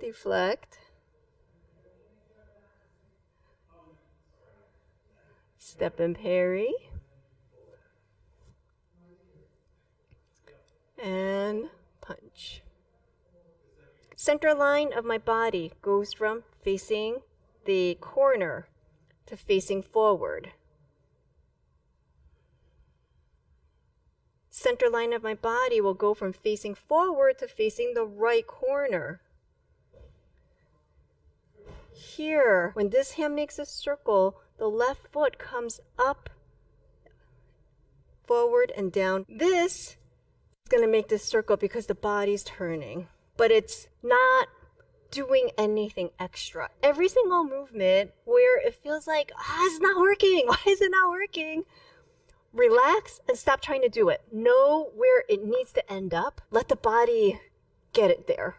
deflect. Step and parry. And punch. Center line of my body goes from facing the corner to facing forward. Center line of my body will go from facing forward to facing the right corner. Here, when this hand makes a circle, the left foot comes up, forward, and down. This is going to make this circle because the body's turning, but it's not doing anything extra. Every single movement where it feels like, ah, it's not working. Why is it not working? Relax and stop trying to do it. Know where it needs to end up. Let the body get it there.